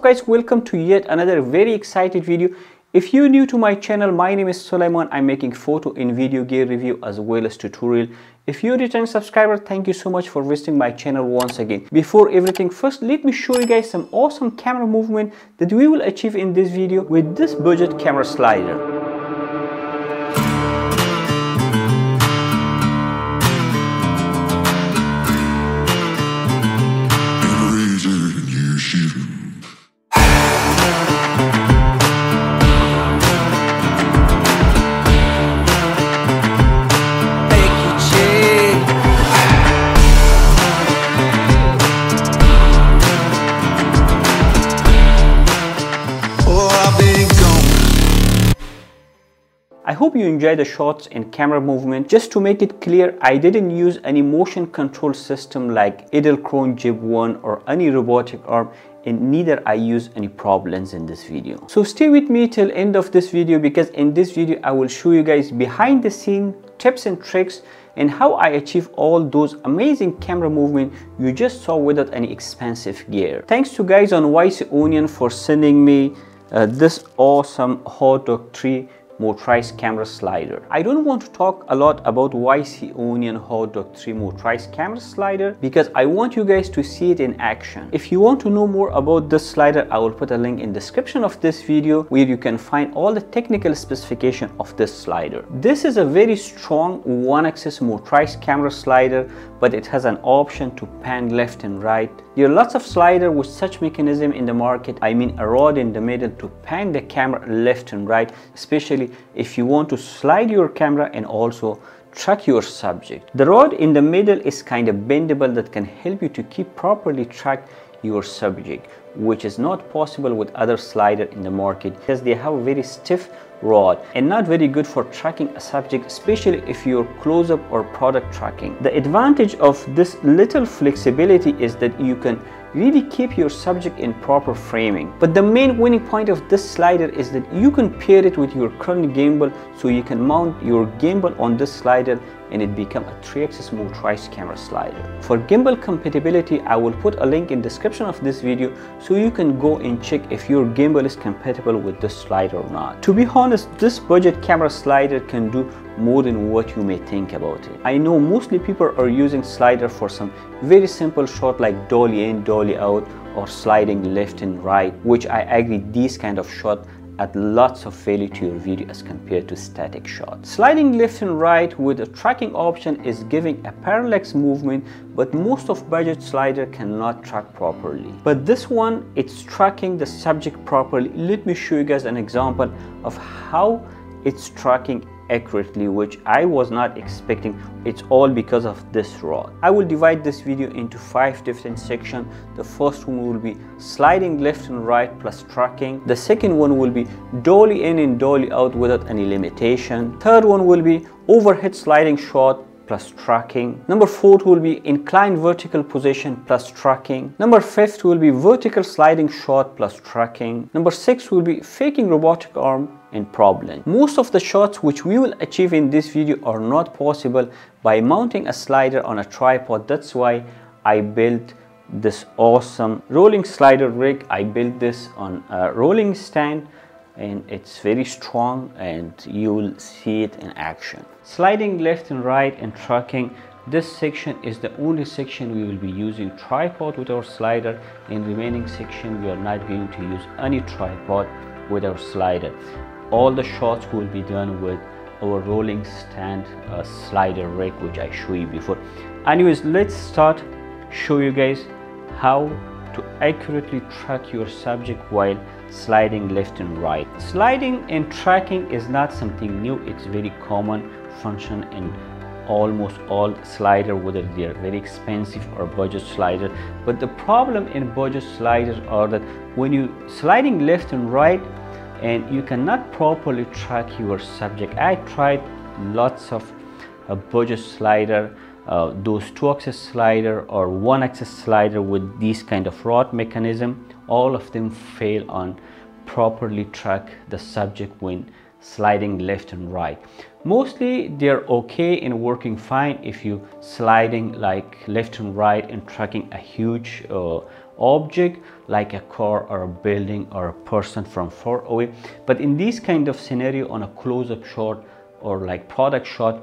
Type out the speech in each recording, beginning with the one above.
Up guys, welcome to yet another very excited video. If you're new to my channel, my name is Sulaiman. I'm making photo and video gear review as well as tutorial. If you're a returning subscriber, thank you so much for visiting my channel once again. Before everything, first let me show you guys some awesome camera movement that we will achieve in this video with this budget camera slider. Hope you enjoy the shots and camera movement. Just to make it clear, I didn't use any motion control system like Edelkrone Jib 1 or any robotic arm and neither I use any probe lens in this video. So stay with me till end of this video because in this video I will show you guys behind the scene tips and tricks and how I achieve all those amazing camera movement you just saw without any expensive gear. Thanks to guys on YC Onion for sending me uh, this awesome Hot Dog 3 motorized camera slider. I don't want to talk a lot about YC Onion Hot Dog 3 motorized camera slider because I want you guys to see it in action. If you want to know more about this slider, I will put a link in description of this video where you can find all the technical specification of this slider. This is a very strong one axis motorized camera slider but it has an option to pan left and right. There are lots of slider with such mechanism in the market. I mean a rod in the middle to pan the camera left and right, especially if you want to slide your camera and also track your subject. The rod in the middle is kind of bendable that can help you to keep properly track your subject which is not possible with other slider in the market because they have very stiff rod and not very good for tracking a subject especially if you're close-up or product tracking. The advantage of this little flexibility is that you can really keep your subject in proper framing. But the main winning point of this slider is that you can pair it with your current gimbal so you can mount your gimbal on this slider and it become a 3-axis motorized camera slider. For gimbal compatibility, I will put a link in description of this video so you can go and check if your gimbal is compatible with this slider or not. To be honest, this budget camera slider can do more than what you may think about it. I know mostly people are using slider for some very simple shot like dolly in, dolly out or sliding left and right, which I agree these kind of shot add lots of value to your video as compared to static shots. Sliding left and right with a tracking option is giving a parallax movement but most of budget slider cannot track properly. But this one, it's tracking the subject properly. Let me show you guys an example of how it's tracking accurately which I was not expecting. It's all because of this rod. I will divide this video into five different sections. The first one will be sliding left and right plus tracking. The second one will be dolly in and dolly out without any limitation. Third one will be overhead sliding shot plus tracking. Number four will be inclined vertical position plus tracking. Number fifth will be vertical sliding shot plus tracking. Number six will be faking robotic arm and probe lens. Most of the shots which we will achieve in this video are not possible by mounting a slider on a tripod. That's why I built this awesome rolling slider rig. I built this on a rolling stand and it's very strong and you will see it in action. Sliding left and right and tracking this section is the only section we will be using tripod with our slider. In remaining section we are not going to use any tripod with our slider. All the shots will be done with our rolling stand uh, slider rig which I show you before. Anyways let's start show you guys how to accurately track your subject while sliding left and right. Sliding and tracking is not something new, it's very common function in almost all slider whether they are very expensive or budget slider. But the problem in budget sliders are that when you sliding left and right and you cannot properly track your subject. I tried lots of a budget slider uh, those two axis slider or one axis slider with this kind of rod mechanism all of them fail on properly track the subject when sliding left and right. Mostly they're okay and working fine if you sliding like left and right and tracking a huge uh, object like a car or a building or a person from far away. But in this kind of scenario on a close-up shot or like product shot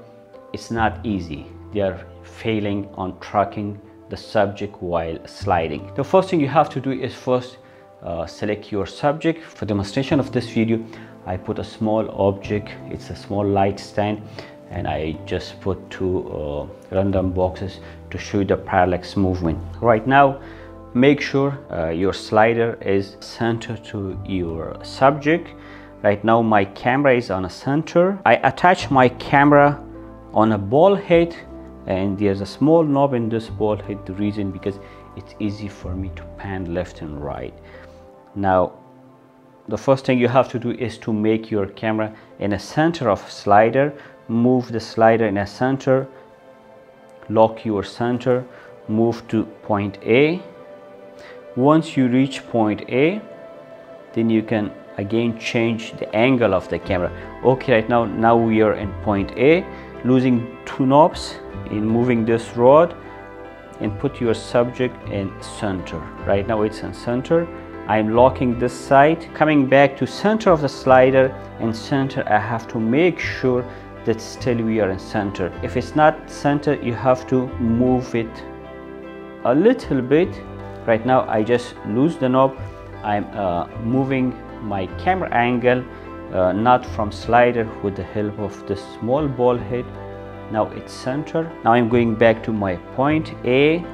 it's not easy. They are failing on tracking the subject while sliding. The first thing you have to do is first uh, select your subject. For demonstration of this video I put a small object it's a small light stand and I just put two uh, random boxes to show the parallax movement. Right now make sure uh, your slider is center to your subject. Right now my camera is on a center. I attach my camera on a ball head and there's a small knob in this ball head the reason because it's easy for me to pan left and right. Now the first thing you have to do is to make your camera in a center of slider move the slider in a center lock your center move to point A. Once you reach point A then you can again change the angle of the camera. Okay right now now we are in point A losing two knobs in moving this rod and put your subject in center. Right now it's in center. I'm locking this side coming back to center of the slider and center. I have to make sure that still we are in center. If it's not center you have to move it a little bit. Right now I just lose the knob. I'm uh, moving my camera angle uh, not from slider with the help of the small ball head now it's center now I'm going back to my point A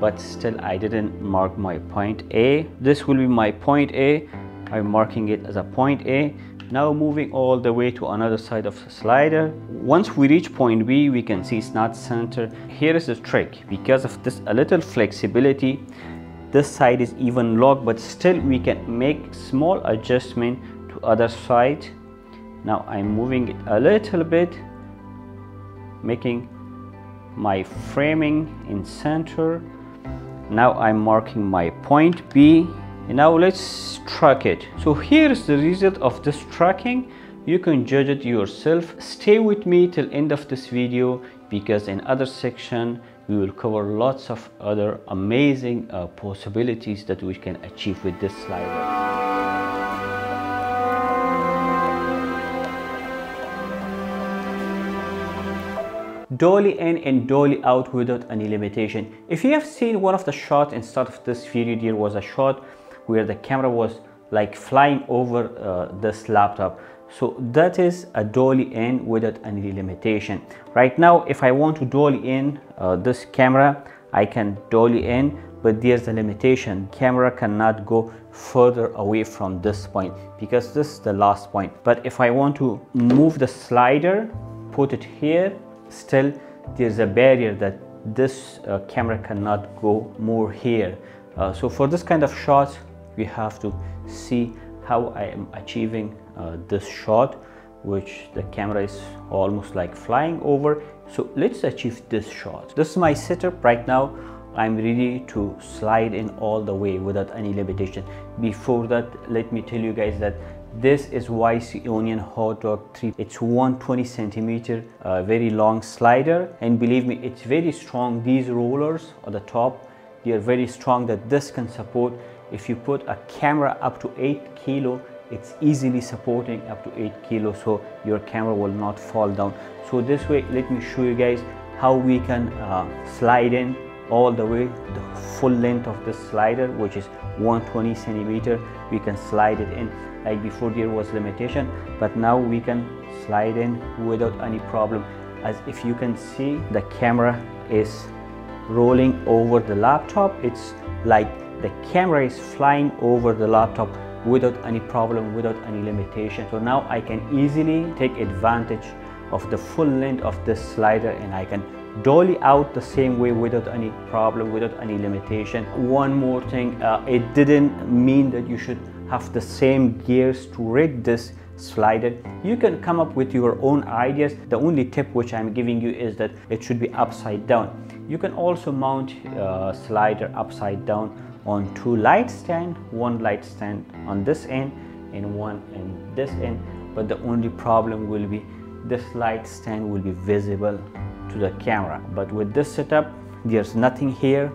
but still I didn't mark my point A. This will be my point A. I'm marking it as a point A. Now moving all the way to another side of the slider. Once we reach point B, we can see it's not center. Here is the trick. Because of this a little flexibility, this side is even locked, but still we can make small adjustment to other side. Now I'm moving it a little bit, making my framing in center. Now I'm marking my point B. Now let's track it. So here is the result of this tracking. You can judge it yourself. Stay with me till end of this video because in other section we will cover lots of other amazing uh, possibilities that we can achieve with this slider dolly in and dolly out without any limitation. If you have seen one of the shots in start of this video, there was a shot where the camera was like flying over uh, this laptop. So that is a dolly in without any limitation. Right now, if I want to dolly in uh, this camera, I can dolly in, but there's a limitation. Camera cannot go further away from this point because this is the last point. But if I want to move the slider, put it here, still there's a barrier that this uh, camera cannot go more here. Uh, so for this kind of shots we have to see how I am achieving uh, this shot which the camera is almost like flying over. So let's achieve this shot. This is my setup right now. I'm ready to slide in all the way without any limitation. Before that let me tell you guys that this is YC Onion Hot Dog 3. It's 120 centimeter, uh, very long slider. And believe me, it's very strong. These rollers on the top, they are very strong that this can support. If you put a camera up to 8 kilo, it's easily supporting up to 8 kilo so your camera will not fall down so this way let me show you guys how we can uh, slide in all the way the full length of this slider which is 120 centimeter we can slide it in like before there was limitation but now we can slide in without any problem. As if you can see the camera is rolling over the laptop. It's like the camera is flying over the laptop without any problem without any limitation. So now I can easily take advantage of the full length of this slider and I can dolly out the same way without any problem without any limitation. One more thing uh, it didn't mean that you should have the same gears to rig this slider you can come up with your own ideas. The only tip which i'm giving you is that it should be upside down. You can also mount uh, slider upside down on two light stand one light stand on this end and one in this end. But the only problem will be this light stand will be visible to the camera. But with this setup there's nothing here.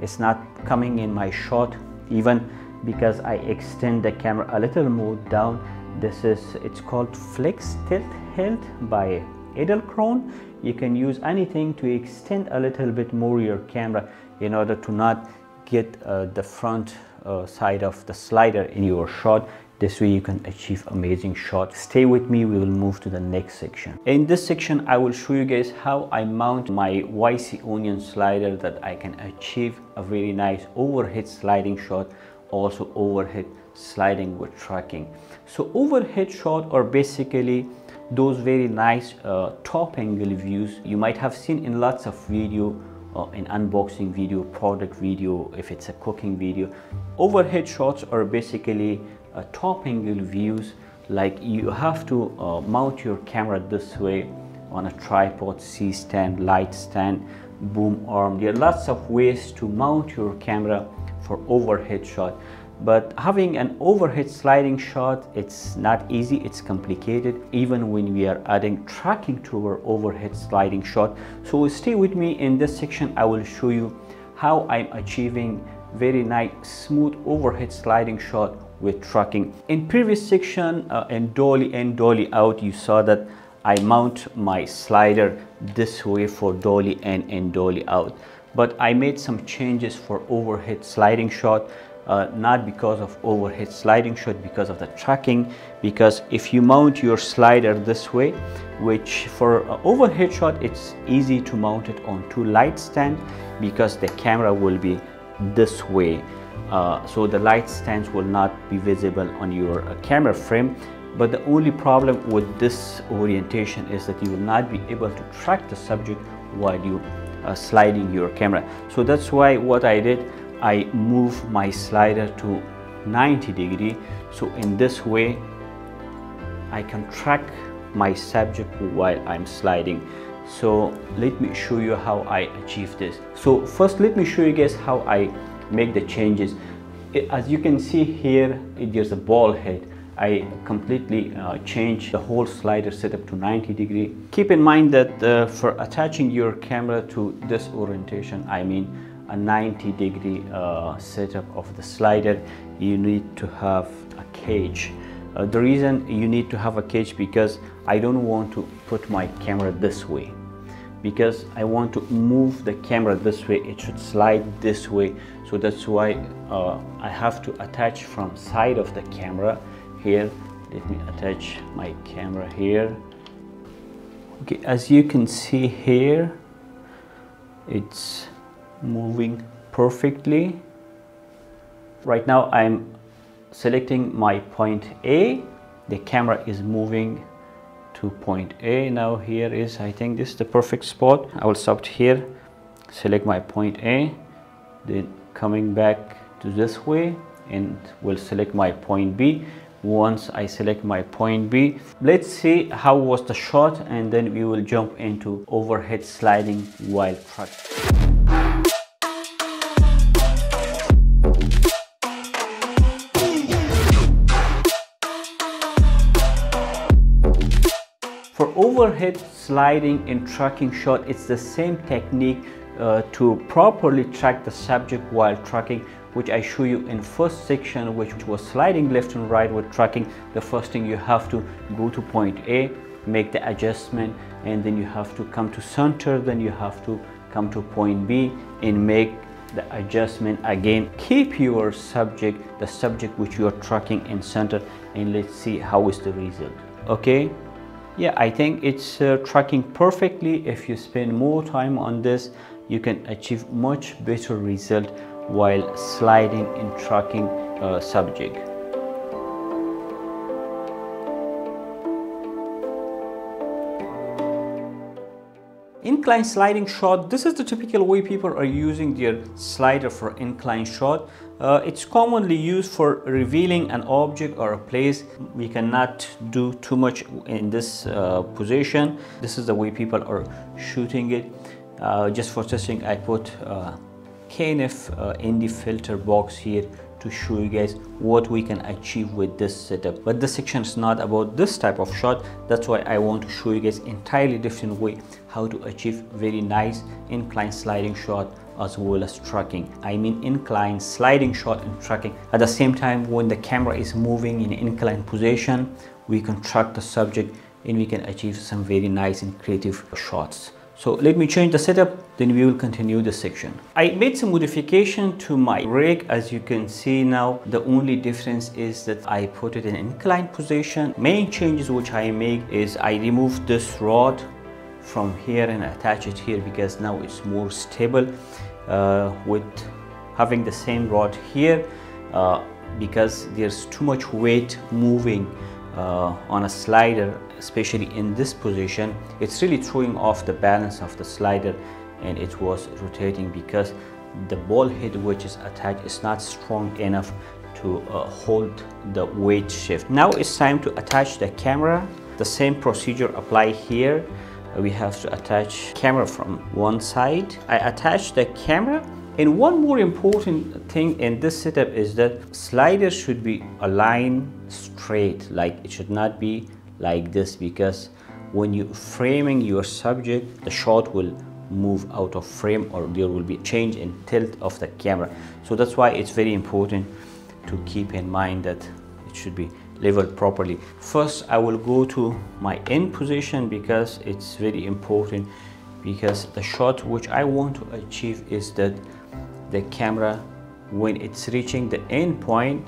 It's not coming in my shot. Even because I extend the camera a little more down. This is it's called flex tilt hilt by Edelkrone you can use anything to extend a little bit more your camera in order to not get uh, the front uh, side of the slider in your shot. This way you can achieve amazing shot. Stay with me we will move to the next section. In this section i will show you guys how i mount my yc onion slider that i can achieve a very nice overhead sliding shot also overhead sliding with tracking. So overhead shot are basically those very nice uh, top angle views. You might have seen in lots of video uh, in unboxing video product video if it's a cooking video. Overhead shots are basically uh, top angle views. Like you have to uh, mount your camera this way on a tripod c-stand light stand boom arm. There are lots of ways to mount your camera for overhead shot. But having an overhead sliding shot it's not easy it's complicated even when we are adding tracking to our overhead sliding shot. So stay with me in this section. I will show you how i'm achieving very nice smooth overhead sliding shot with tracking. In previous section uh, in dolly in dolly out you saw that i mount my slider this way for dolly in and dolly out but i made some changes for overhead sliding shot uh, not because of overhead sliding shot because of the tracking. Because if you mount your slider this way which for uh, overhead shot it's easy to mount it on two light stand because the camera will be this way. Uh, so the light stands will not be visible on your uh, camera frame. But the only problem with this orientation is that you will not be able to track the subject while you Uh, sliding your camera. So that's why what I did I move my slider to 90 degree. So in this way I can track my subject while I'm sliding. So let me show you how I achieve this. So first let me show you guys how I make the changes. As you can see here there's a ball head I completely uh, change the whole slider setup to 90 degree. Keep in mind that uh, for attaching your camera to this orientation I mean a 90 degree uh, setup of the slider you need to have a cage. Uh, the reason you need to have a cage because I don't want to put my camera this way. Because I want to move the camera this way it should slide this way. So that's why uh, I have to attach from side of the camera here. Let me attach my camera here. Okay as you can see here it's moving perfectly. Right now I'm selecting my point A. The camera is moving to point A now. Here is I think this is the perfect spot. I will stop here select my point A then coming back to this way and will select my point B once I select my point B. Let's see how was the shot and then we will jump into overhead sliding while truck For overhead sliding and tracking shot, it's the same technique uh, to properly track the subject while tracking which I show you in first section which was sliding left and right with tracking. The first thing you have to go to point A make the adjustment and then you have to come to center then you have to come to point B and make the adjustment again. Keep your subject the subject which you are tracking in center and let's see how is the result. Okay? Yeah i think it's uh, tracking perfectly. If you spend more time on this you can achieve much better result while sliding in tracking uh, subject incline sliding shot this is the typical way people are using their slider for incline shot uh, it's commonly used for revealing an object or a place. We cannot do too much in this uh, position. This is the way people are shooting it. Uh, just for testing, I put uh, KNF uh, ND filter box here to show you guys what we can achieve with this setup. But this section is not about this type of shot. That's why i want to show you guys entirely different way how to achieve very nice incline sliding shot as well as tracking. I mean incline sliding shot and tracking. At the same time when the camera is moving in incline position we can track the subject and we can achieve some very nice and creative shots so let me change the setup, then we will continue the section. I made some modification to my rig. As you can see now, the only difference is that I put it in inclined position. Main changes which I make is I remove this rod from here and attach it here because now it's more stable uh, with having the same rod here uh, because there's too much weight moving uh, on a slider especially in this position it's really throwing off the balance of the slider and it was rotating because the ball head which is attached is not strong enough to uh, hold the weight shift. Now it's time to attach the camera. The same procedure apply here. We have to attach camera from one side. I attach the camera and one more important thing in this setup is that slider should be aligned straight like it should not be like this because when you framing your subject the shot will move out of frame or there will be change in tilt of the camera. So that's why it's very important to keep in mind that it should be leveled properly. First i will go to my end position because it's very important because the shot which i want to achieve is that the camera when it's reaching the end point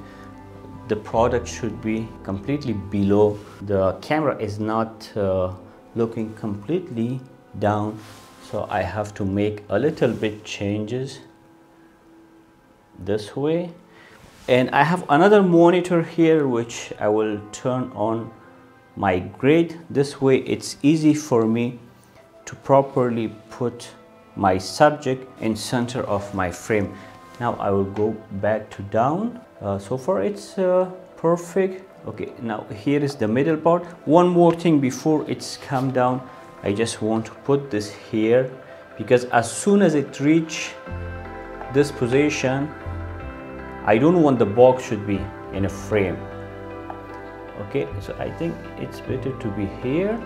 the product should be completely below. The camera is not uh, looking completely down. So I have to make a little bit changes this way. And I have another monitor here which I will turn on my grid. This way it's easy for me to properly put my subject in center of my frame. Now I will go back to down so far it's uh, perfect. Okay now here is the middle part. One more thing before it's come down. I just want to put this here because as soon as it reach this position I don't want the box should be in a frame. Okay so I think it's better to be here.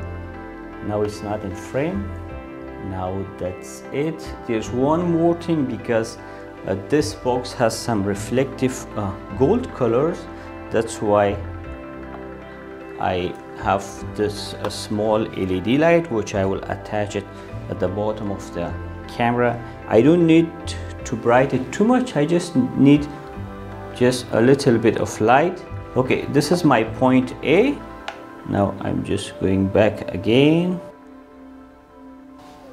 Now it's not in frame. Now that's it. There's one more thing because uh, this box has some reflective uh, gold colors. That's why I have this a small LED light which I will attach it at the bottom of the camera. I don't need to bright it too much. I just need just a little bit of light. Okay this is my point A. Now I'm just going back again.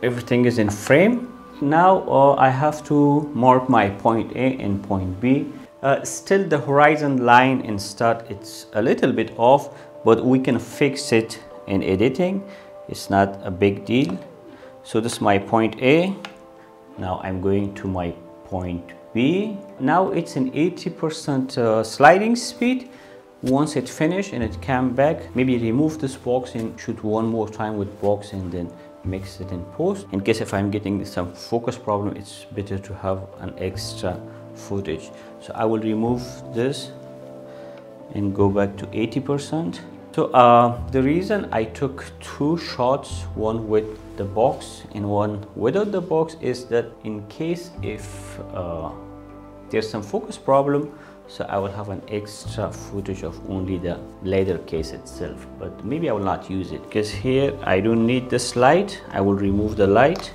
Everything is in frame now uh, I have to mark my point A and point B. Uh, still the horizon line in start it's a little bit off but we can fix it in editing. It's not a big deal. So this is my point A. Now I'm going to my point B. Now it's an 80% uh, sliding speed. Once it finished and it came back, maybe remove this box and shoot one more time with box and then mix it in post. In case if i'm getting some focus problem it's better to have an extra footage. So i will remove this and go back to 80 percent. So uh, the reason i took two shots one with the box and one without the box is that in case if uh, there's some focus problem so I will have an extra footage of only the leather case itself but maybe I will not use it because here I don't need this light. I will remove the light.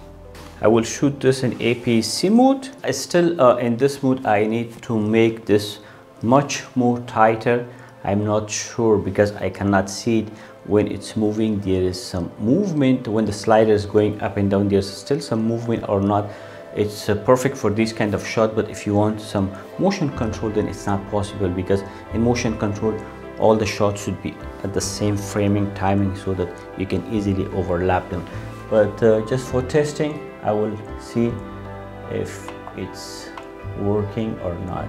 I will shoot this in APS-C mode. I still uh, in this mode I need to make this much more tighter. I'm not sure because I cannot see it. When it's moving there is some movement. When the slider is going up and down there's still some movement or not it's uh, perfect for this kind of shot but if you want some motion control then it's not possible because in motion control all the shots should be at the same framing timing so that you can easily overlap them. But uh, just for testing I will see if it's working or not.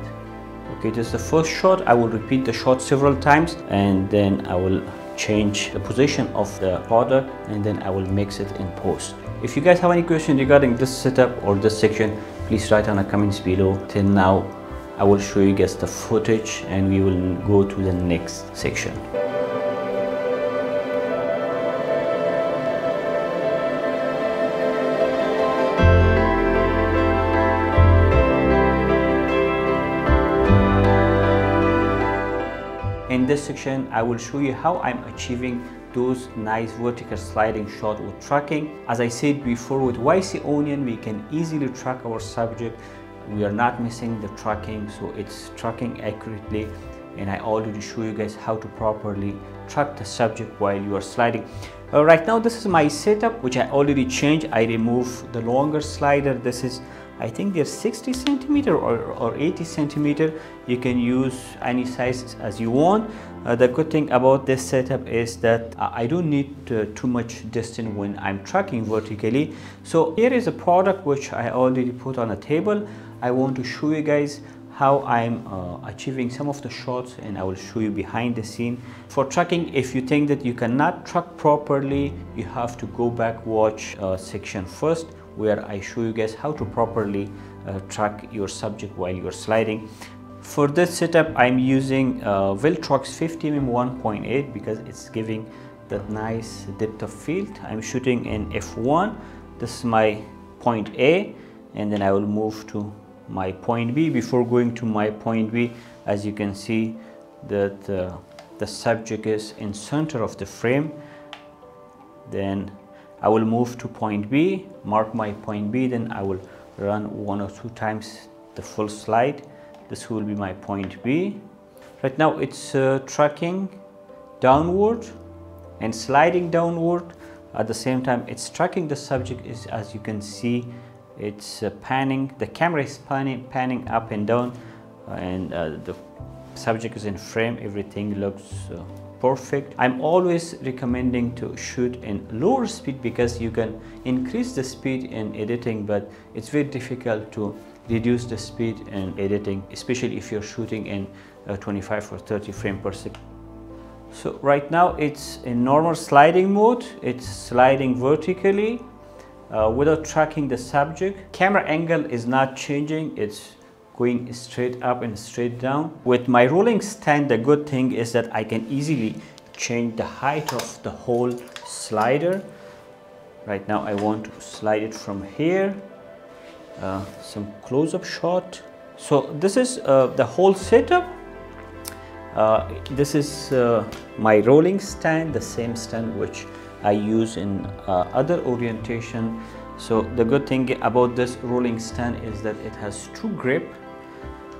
Okay this is the first shot I will repeat the shot several times and then I will change the position of the product and then I will mix it in post if you guys have any questions regarding this setup or this section, please write on the comments below. Till now, I will show you guys the footage and we will go to the next section. In this section, I will show you how I'm achieving those nice vertical sliding shot with tracking. As I said before, with YC Onion, we can easily track our subject. We are not missing the tracking, so it's tracking accurately. And I already show you guys how to properly track the subject while you are sliding. Uh, right now, this is my setup, which I already changed. I remove the longer slider. This is I think they're 60 centimeter or, or 80 centimeter. You can use any size as you want. Uh, the good thing about this setup is that I don't need uh, too much distance when I'm tracking vertically. So here is a product which I already put on a table. I want to show you guys how I'm uh, achieving some of the shots and I will show you behind the scene. For tracking, if you think that you cannot track properly, you have to go back watch uh, section first where I show you guys how to properly uh, track your subject while you're sliding. For this setup, I'm using uh, Viltrox 50mm 1.8 because it's giving that nice depth of field. I'm shooting in f1. This is my point A and then I will move to my point B. Before going to my point B, as you can see that uh, the subject is in center of the frame. Then I will move to point B, mark my point B, then I will run one or two times the full slide. This will be my point B. Right now it's uh, tracking downward and sliding downward. At the same time, it's tracking the subject is as you can see, it's uh, panning, the camera is panning, panning up and down and uh, the subject is in frame, everything looks uh, perfect. I'm always recommending to shoot in lower speed because you can increase the speed in editing but it's very difficult to reduce the speed in editing especially if you're shooting in uh, 25 or 30 frame per second. So right now it's in normal sliding mode, it's sliding vertically uh, without tracking the subject. Camera angle is not changing, it's going straight up and straight down. With my rolling stand, the good thing is that I can easily change the height of the whole slider. Right now I want to slide it from here. Uh, some close-up shot. So this is uh, the whole setup. Uh, this is uh, my rolling stand, the same stand which I use in uh, other orientation. So the good thing about this rolling stand is that it has true grip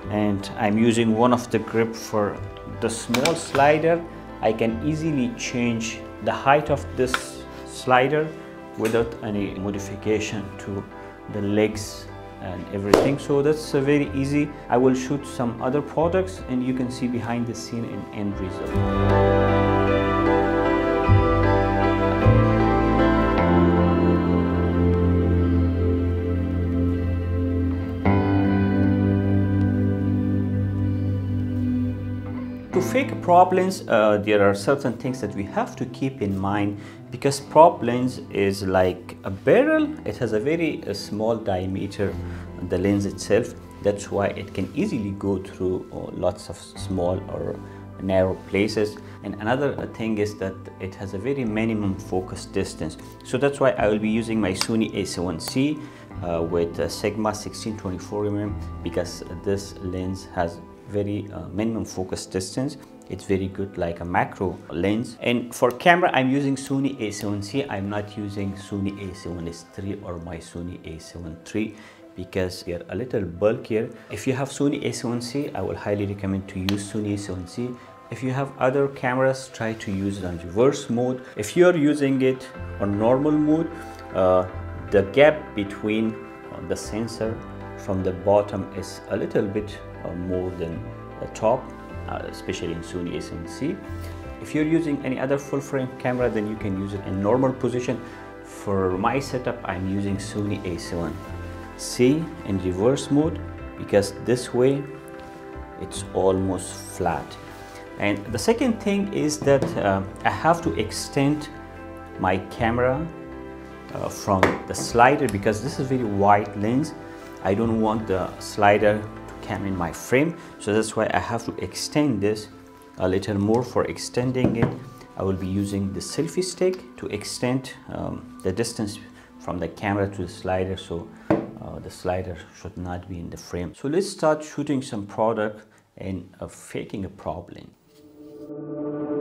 and I'm using one of the grip for the small slider. I can easily change the height of this slider without any modification to the legs and everything. So that's very easy. I will shoot some other products and you can see behind the scene in end result lens, uh, there are certain things that we have to keep in mind because probe lens is like a barrel. It has a very uh, small diameter, the lens itself. That's why it can easily go through uh, lots of small or narrow places. And another uh, thing is that it has a very minimum focus distance. So that's why I will be using my Sony a7C uh, with Sigma 1624mm because this lens has very uh, minimum focus distance it's very good like a macro lens. And for camera i'm using sony a7c i'm not using sony a7s III or my sony a7 III because they're a little bulkier. If you have sony a7c i will highly recommend to use sony a7c if you have other cameras try to use it on reverse mode. If you're using it on normal mode uh, the gap between uh, the sensor from the bottom is a little bit uh, more than the top, especially in Sony a7C. If you're using any other full frame camera, then you can use it in normal position. For my setup, I'm using Sony a7C in reverse mode because this way it's almost flat. And the second thing is that uh, I have to extend my camera uh, from the slider because this is very wide lens. I don't want the slider camera in my frame. So that's why I have to extend this a little more for extending it. I will be using the selfie stick to extend um, the distance from the camera to the slider. So uh, the slider should not be in the frame. So let's start shooting some product and uh, faking a probe lens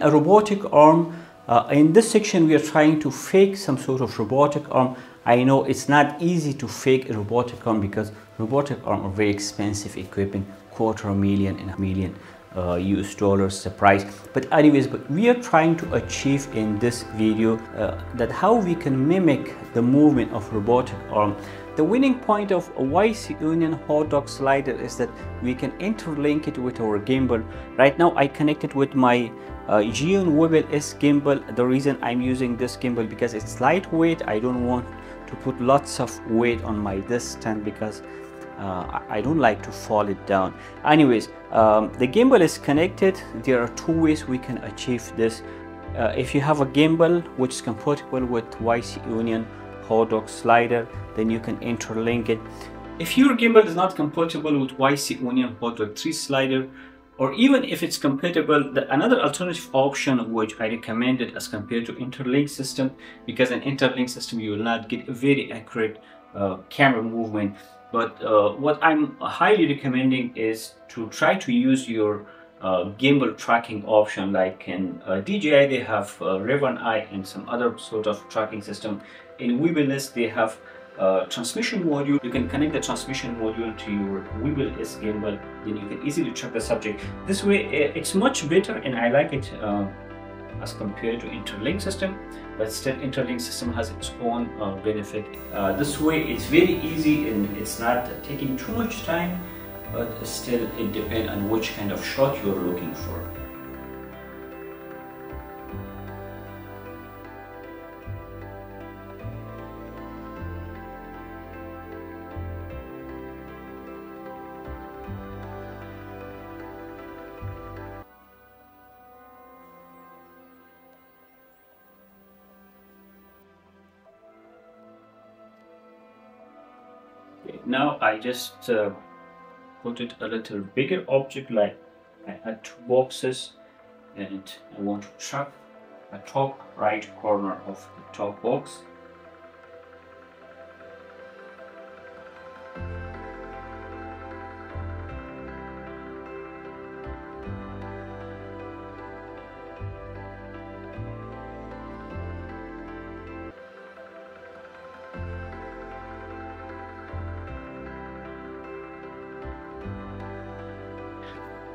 a robotic arm uh, in this section we are trying to fake some sort of robotic arm. I know it's not easy to fake a robotic arm because robotic arm are very expensive equipment quarter million and a million uh, US dollars the price but anyways but we are trying to achieve in this video uh, that how we can mimic the movement of robotic arm the winning point of YC Onion hot dog slider is that we can interlink it with our gimbal. Right now I connected with my uh, Zhiyun Weebill S gimbal. The reason I'm using this gimbal because it's lightweight. I don't want to put lots of weight on my stand because uh, I don't like to fall it down. Anyways, um, the gimbal is connected. There are two ways we can achieve this. Uh, if you have a gimbal which is compatible with YC Onion hot dog slider then you can interlink it. If your gimbal is not compatible with YC Onion hot dog 3 slider or even if it's compatible the, another alternative option which I recommended as compared to interlink system because an interlink system you will not get a very accurate uh, camera movement. But uh, what I'm highly recommending is to try to use your uh, gimbal tracking option like in uh, DJI they have uh, Raven Eye and some other sort of tracking system in Weebill they have a transmission module. You can connect the transmission module to your Weebill S gimbal then you can easily track the subject. This way it's much better and I like it uh, as compared to interlink system but still interlink system has its own uh, benefit. Uh, this way it's very easy and it's not taking too much time but still it depends on which kind of shot you're looking for. I just uh, put it a little bigger object like I had two boxes and I want to track the top right corner of the top box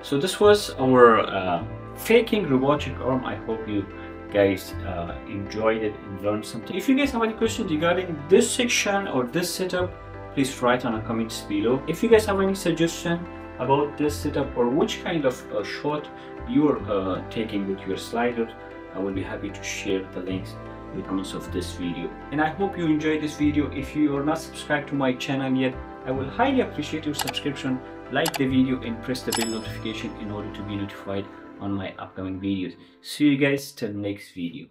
so this was our uh, faking robotic arm. I hope you guys uh, enjoyed it and learned something. If you guys have any questions regarding this section or this setup please write on the comments below. If you guys have any suggestion about this setup or which kind of uh, shot you're uh, taking with your slider i will be happy to share the links in the comments of this video. And i hope you enjoyed this video. If you are not subscribed to my channel yet i will highly appreciate your subscription like the video and press the bell notification in order to be notified on my upcoming videos. See you guys till next video